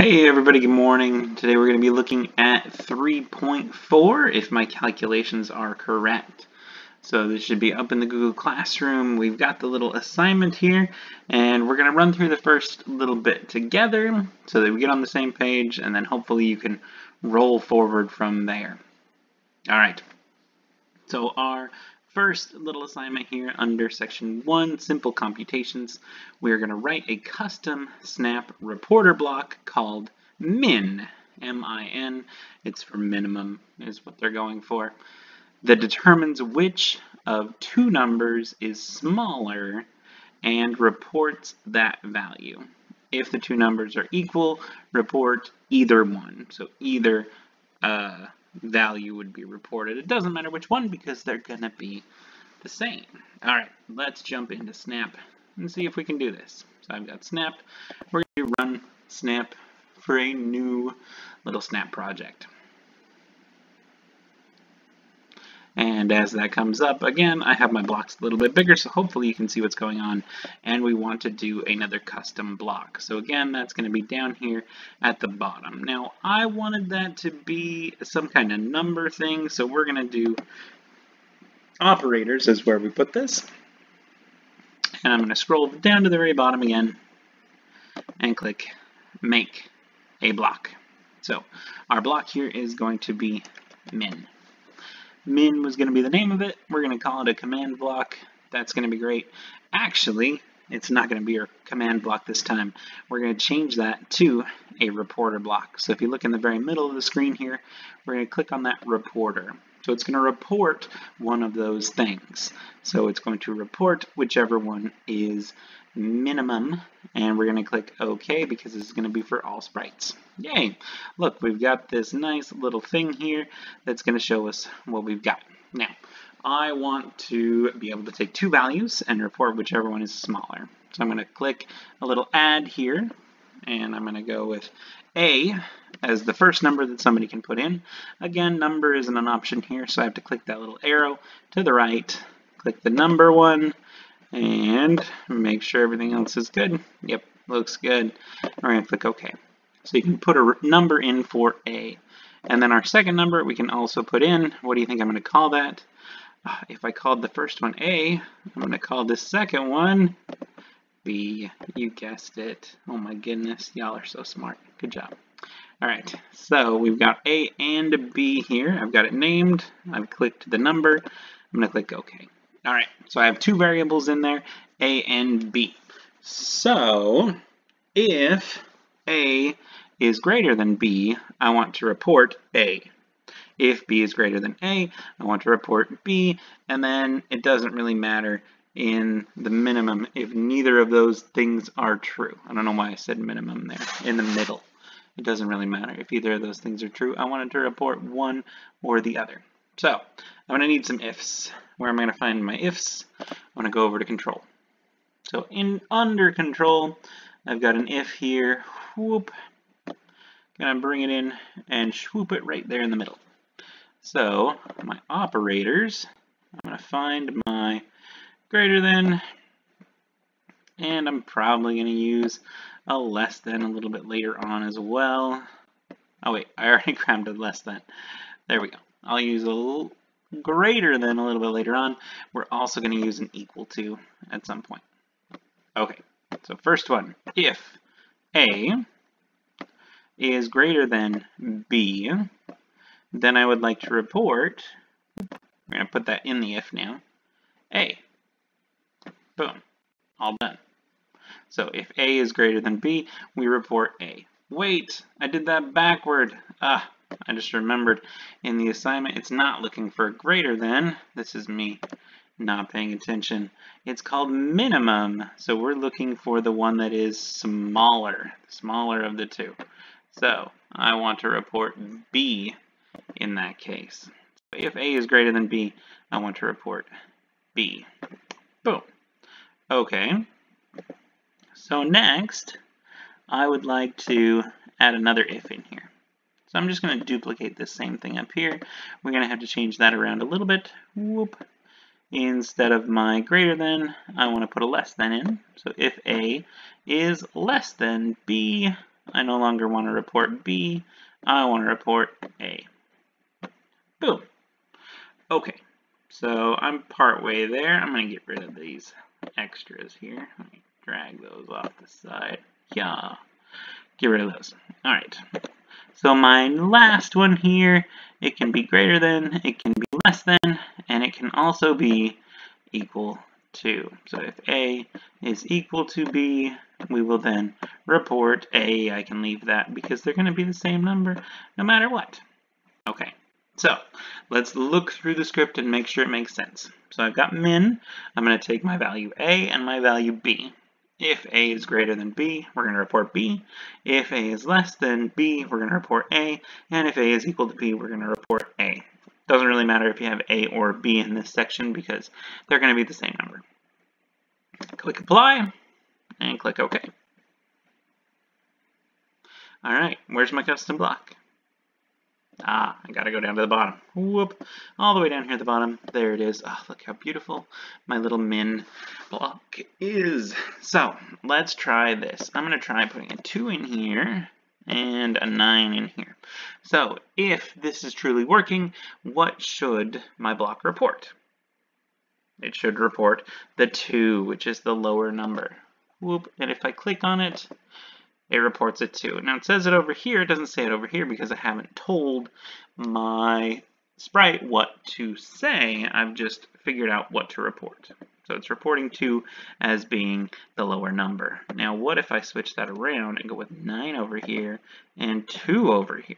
Hey everybody, good morning. Today we're going to be looking at 3.4 if my calculations are correct. So this should be up in the Google Classroom. We've got the little assignment here and we're going to run through the first little bit together so that we get on the same page and then hopefully you can roll forward from there. Alright, so our First little assignment here under section 1, simple computations, we're going to write a custom snap reporter block called min, M-I-N, it's for minimum is what they're going for, that determines which of two numbers is smaller and reports that value. If the two numbers are equal, report either one. So either uh, value would be reported. It doesn't matter which one because they're going to be the same. All right, let's jump into Snap and see if we can do this. So I've got Snap. We're going to run Snap for a new little Snap project. And as that comes up, again, I have my blocks a little bit bigger, so hopefully you can see what's going on. And we want to do another custom block. So again, that's going to be down here at the bottom. Now, I wanted that to be some kind of number thing, so we're going to do operators is where we put this. And I'm going to scroll down to the very bottom again and click make a block. So our block here is going to be min min was going to be the name of it. We're going to call it a command block. That's going to be great. Actually, it's not going to be our command block this time. We're going to change that to a reporter block. So if you look in the very middle of the screen here, we're going to click on that reporter. So it's going to report one of those things. So it's going to report whichever one is minimum, and we're going to click OK because this is going to be for all sprites. Yay! Look, we've got this nice little thing here that's going to show us what we've got. Now, I want to be able to take two values and report whichever one is smaller. So I'm going to click a little add here, and I'm going to go with A as the first number that somebody can put in. Again, number isn't an option here, so I have to click that little arrow to the right, click the number one, and make sure everything else is good. Yep, looks good. We're going to click OK. So you can put a number in for A. And then our second number we can also put in. What do you think I'm going to call that? Uh, if I called the first one A, I'm going to call this second one B. You guessed it. Oh my goodness, y'all are so smart. Good job. Alright, so we've got A and B here. I've got it named. I've clicked the number. I'm going to click OK. All right, so I have two variables in there, A and B. So if A is greater than B, I want to report A. If B is greater than A, I want to report B, and then it doesn't really matter in the minimum if neither of those things are true. I don't know why I said minimum there, in the middle. It doesn't really matter. If either of those things are true, I wanted to report one or the other. So I'm going to need some ifs. Where am I going to find my ifs? I'm going to go over to control. So in under control, I've got an if here. Whoop. To bring it in and swoop it right there in the middle. So my operators, I'm going to find my greater than, and I'm probably going to use a less than a little bit later on as well. Oh wait, I already grabbed a less than. There we go. I'll use a greater than a little bit later on. We're also going to use an equal to at some point. Okay, so first one, if A is greater than B, then I would like to report, we're going to put that in the if now, A. Boom, all done. So if A is greater than B, we report A. Wait, I did that backward. Ah, I just remembered in the assignment, it's not looking for greater than. This is me not paying attention. It's called minimum. So we're looking for the one that is smaller, smaller of the two. So I want to report B in that case. If A is greater than B, I want to report B. Boom. Okay. So next, I would like to add another if in here. So I'm just going to duplicate this same thing up here. We're going to have to change that around a little bit. Whoop. Instead of my greater than, I want to put a less than in. So if A is less than B, I no longer want to report B. I want to report A. Boom. Okay, so I'm part way there. I'm going to get rid of these extras here. Drag those off the side. Yeah, get rid of those. All right. So my last one here, it can be greater than, it can be less than, and it can also be equal to. So if A is equal to B, we will then report A. I can leave that because they're going to be the same number no matter what. Okay, so let's look through the script and make sure it makes sense. So I've got min. I'm going to take my value A and my value B. If A is greater than B, we're going to report B. If A is less than B, we're going to report A. And if A is equal to B, we're going to report A. Doesn't really matter if you have A or B in this section because they're going to be the same number. Click apply and click OK. All right, where's my custom block? Ah, I gotta go down to the bottom. Whoop, all the way down here at the bottom. There it is. Oh, look how beautiful my little min block is. So, let's try this. I'm gonna try putting a 2 in here and a 9 in here. So if this is truly working, what should my block report? It should report the 2, which is the lower number. Whoop, and if I click on it, it reports it 2. Now it says it over here, it doesn't say it over here because I haven't told my sprite what to say, I've just figured out what to report. So it's reporting 2 as being the lower number. Now what if I switch that around and go with 9 over here and 2 over here?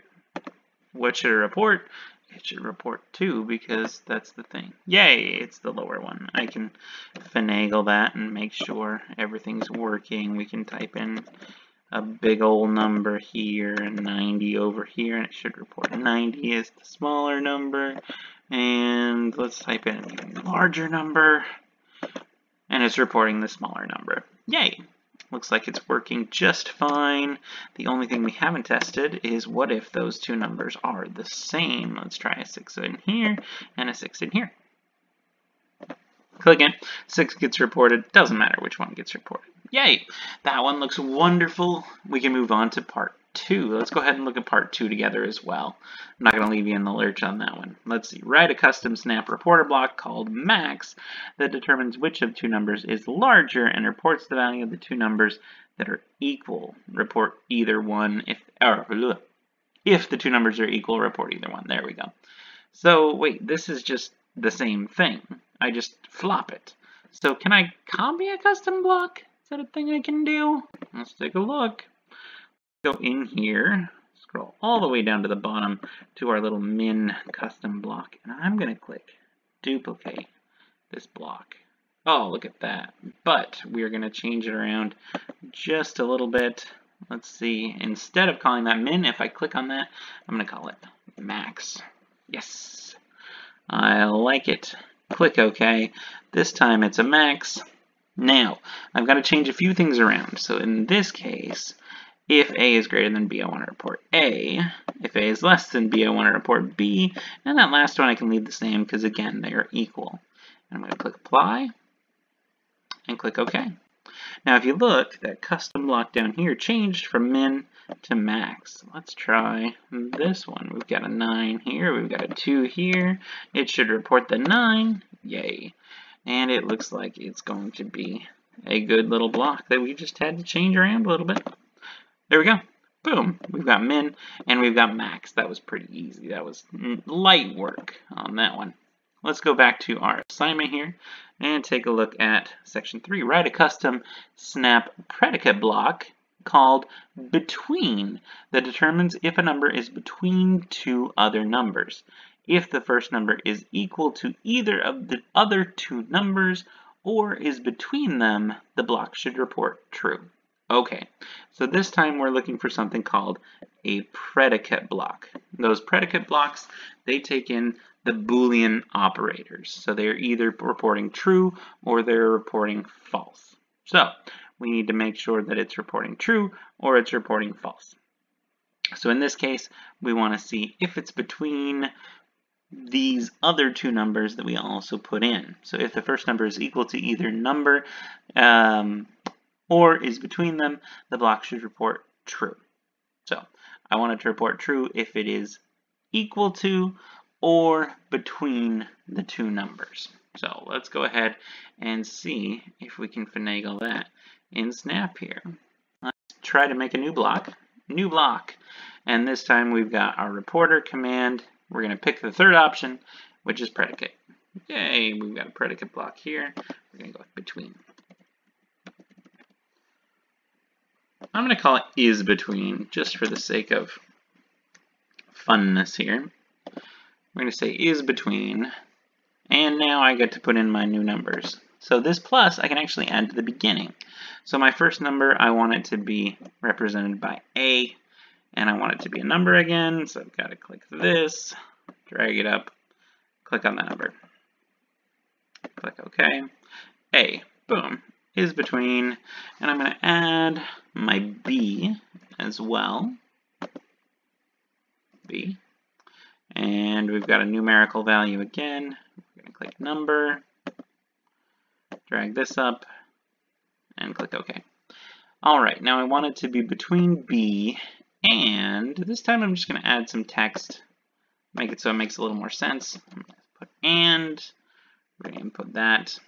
What should it report? It should report 2 because that's the thing. Yay, it's the lower one. I can finagle that and make sure everything's working. We can type in a big old number here and 90 over here and it should report 90 is the smaller number and let's type in a larger number and it's reporting the smaller number. Yay! Looks like it's working just fine. The only thing we haven't tested is what if those two numbers are the same. Let's try a 6 in here and a 6 in here. Click it. 6 gets reported. Doesn't matter which one gets reported. Yay! That one looks wonderful. We can move on to part two. Let's go ahead and look at part two together as well. I'm not going to leave you in the lurch on that one. Let's see. Write a custom snap reporter block called max that determines which of two numbers is larger and reports the value of the two numbers that are equal. Report either one if or if the two numbers are equal, report either one. There we go. So wait, this is just the same thing. I just flop it. So can I copy a custom block? That a thing I can do? Let's take a look go in here, scroll all the way down to the bottom to our little min custom block, and I'm going to click duplicate this block. Oh, look at that. But we are going to change it around just a little bit. Let's see. Instead of calling that min, if I click on that, I'm going to call it max. Yes. I like it. Click OK. This time it's a max. Now, I've got to change a few things around. So in this case, if A is greater than B, I want to report A. If A is less than B, I want to report B. And that last one I can leave the same because, again, they are equal. And I'm going to click Apply and click OK. Now, if you look, that custom block down here changed from min to max. Let's try this one. We've got a 9 here. We've got a 2 here. It should report the 9. Yay. And it looks like it's going to be a good little block that we just had to change around a little bit. There we go. Boom. We've got min and we've got max. That was pretty easy. That was light work on that one. Let's go back to our assignment here and take a look at section 3. Write a custom snap predicate block called between that determines if a number is between two other numbers. If the first number is equal to either of the other two numbers or is between them, the block should report true. Okay, so this time we're looking for something called a predicate block. Those predicate blocks, they take in the Boolean operators. So they're either reporting true or they're reporting false. So we need to make sure that it's reporting true or it's reporting false. So in this case, we want to see if it's between these other two numbers that we also put in. So if the first number is equal to either number um, or is between them, the block should report true. So I want it to report true if it is equal to or between the two numbers. So let's go ahead and see if we can finagle that in Snap here. Let's try to make a new block. New block. And this time we've got our reporter command. We're going to pick the third option, which is predicate. Yay, we've got a predicate block here. We're going to go between. I'm going to call it is between, just for the sake of funness here. We're going to say is between, and now I get to put in my new numbers. So this plus I can actually add to the beginning. So my first number, I want it to be represented by A, and I want it to be a number again, so I've got to click this, drag it up, click on the number. Click OK. A, boom, is between, and I'm going to add my B as well. B. And we've got a numerical value again. We're going to click number, drag this up, and click OK. Alright, now I want it to be between B and, this time I'm just going to add some text, make it so it makes a little more sense. Put and, we're going to input that,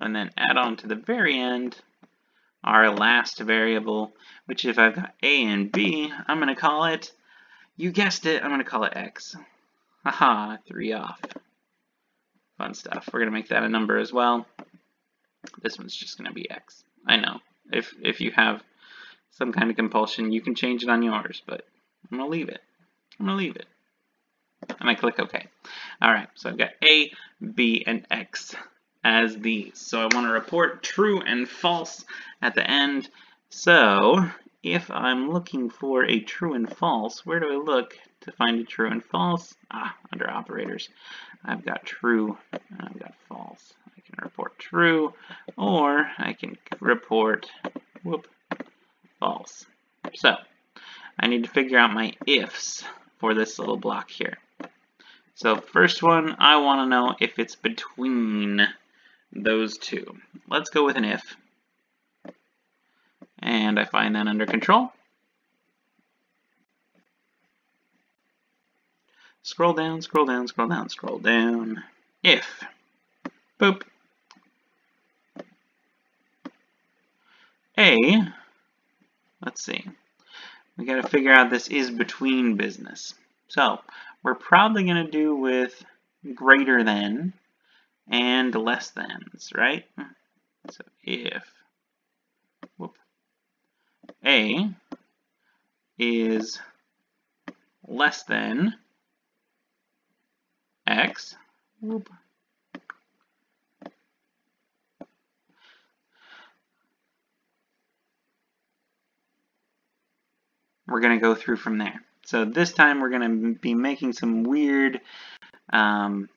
and then add on to the very end our last variable, which if I've got a and b, I'm going to call it, you guessed it, I'm going to call it x. Haha, three off. Fun stuff. We're going to make that a number as well. This one's just going to be x. I know. If, if you have some kind of compulsion, you can change it on yours, but I'm going to leave it. I'm going to leave it. And I click OK. Alright, so I've got A, B, and X as these. So I want to report true and false at the end. So if I'm looking for a true and false, where do I look to find a true and false? Ah, under operators. I've got true and I've got false. I can report true or I can report whoop, false. So I need to figure out my ifs for this little block here. So first one, I want to know if it's between those two. Let's go with an if. And I find that under control. Scroll down, scroll down, scroll down, scroll down. If. Boop. A. Let's see. We got to figure out this is between business. So we're probably going to do with greater than and less thans, right? So if whoop, A is less than X, whoop, we're going to go through from there. So this time we're going to be making some weird um,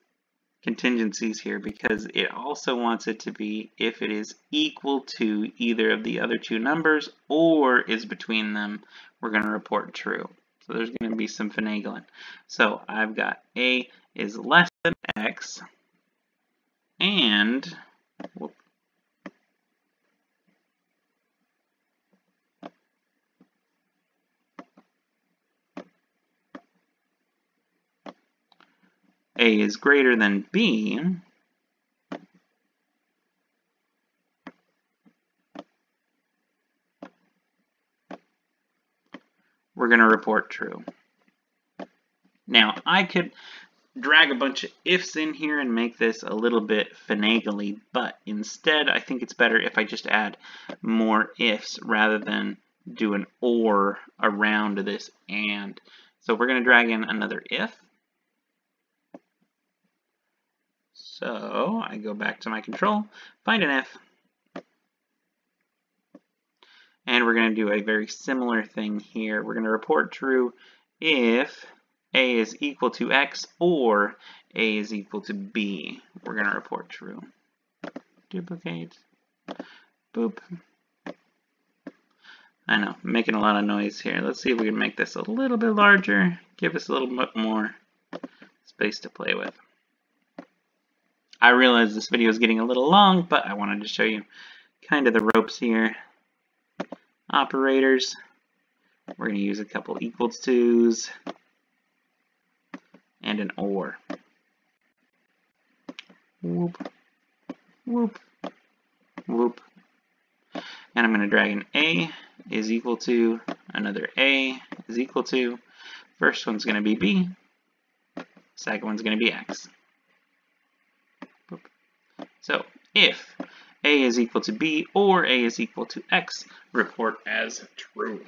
contingencies here because it also wants it to be if it is equal to either of the other two numbers or is between them, we're going to report true. So there's going to be some finagling. So I've got A is less than X and whoop, A is greater than B, we're going to report true. Now, I could drag a bunch of ifs in here and make this a little bit finagly, but instead I think it's better if I just add more ifs rather than do an or around this and. So we're going to drag in another if. So I go back to my control, find an if, and we're going to do a very similar thing here. We're going to report true if A is equal to X or A is equal to B. We're going to report true. Duplicate. Boop. I know, making a lot of noise here. Let's see if we can make this a little bit larger, give us a little bit more space to play with. I realize this video is getting a little long, but I wanted to show you kind of the ropes here. Operators, we're going to use a couple equals to's and an or. Whoop, whoop, whoop. And I'm going to drag an A is equal to, another A is equal to, first one's going to be B, second one's going to be X. So if A is equal to B or A is equal to X, report as true.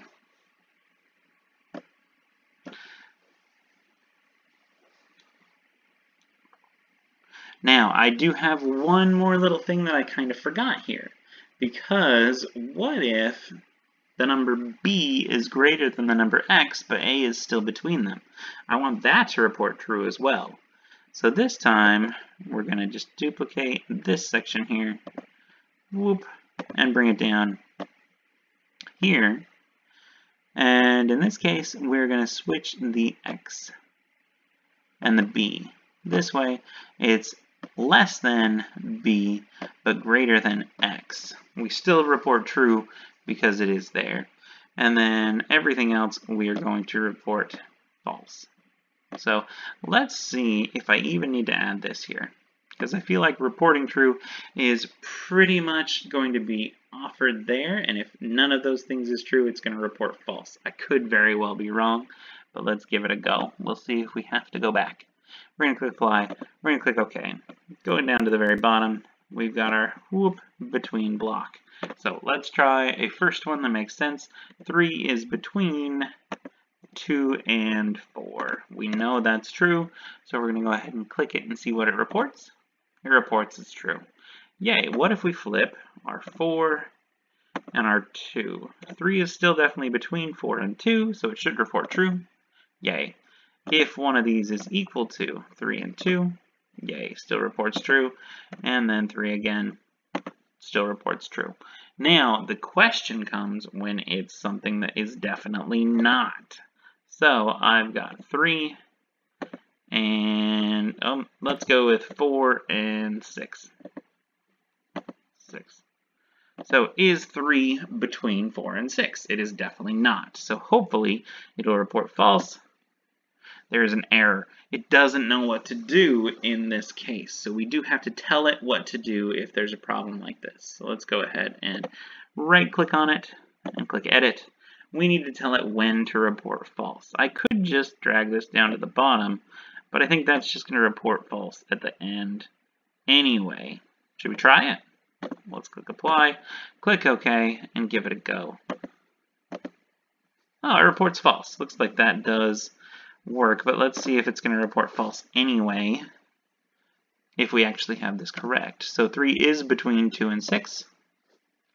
Now, I do have one more little thing that I kind of forgot here. Because what if the number b is greater than the number x, but a is still between them? I want that to report true as well. So this time, we're going to just duplicate this section here, whoop, and bring it down here. And in this case, we're going to switch the x and the b. This way, it's less than b, but greater than x. We still report true because it is there. And then everything else we are going to report false. So let's see if I even need to add this here. Because I feel like reporting true is pretty much going to be offered there. And if none of those things is true, it's going to report false. I could very well be wrong, but let's give it a go. We'll see if we have to go back. We're going to click apply. We're going to click OK. Going down to the very bottom, we've got our whoop between block. So let's try a first one that makes sense. 3 is between 2 and 4. We know that's true, so we're going to go ahead and click it and see what it reports. It reports it's true. Yay, what if we flip our 4 and our 2? 3 is still definitely between 4 and 2, so it should report true. Yay. If one of these is equal to 3 and 2, yay, still reports true. And then 3 again, still reports true. Now, the question comes when it's something that is definitely not. So, I've got 3, and um, let's go with 4 and 6. 6. So is 3 between 4 and 6? It is definitely not. So hopefully it will report false there is an error. It doesn't know what to do in this case. So we do have to tell it what to do if there's a problem like this. So let's go ahead and right click on it and click edit. We need to tell it when to report false. I could just drag this down to the bottom, but I think that's just going to report false at the end anyway. Should we try it? Let's click apply, click OK, and give it a go. Oh, it reports false. Looks like that does work, but let's see if it's going to report false anyway, if we actually have this correct. So 3 is between 2 and 6.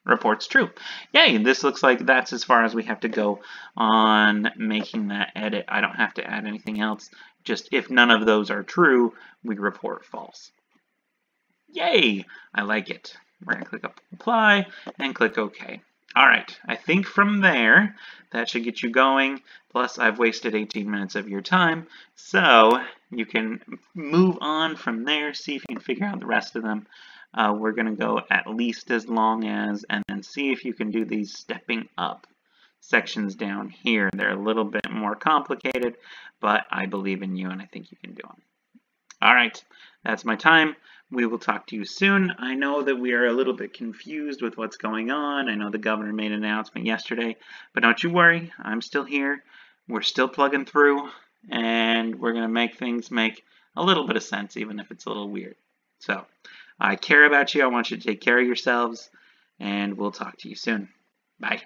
Reports true. Yay, this looks like that's as far as we have to go on making that edit. I don't have to add anything else. Just if none of those are true, we report false. Yay, I like it. We're to click apply and click OK. All right, I think from there, that should get you going. Plus, I've wasted 18 minutes of your time, so you can move on from there, see if you can figure out the rest of them. Uh, we're going to go at least as long as, and then see if you can do these stepping up sections down here. They're a little bit more complicated, but I believe in you, and I think you can do them. All right, that's my time. We will talk to you soon. I know that we are a little bit confused with what's going on. I know the governor made an announcement yesterday, but don't you worry. I'm still here. We're still plugging through, and we're going to make things make a little bit of sense, even if it's a little weird. So, I care about you. I want you to take care of yourselves, and we'll talk to you soon. Bye.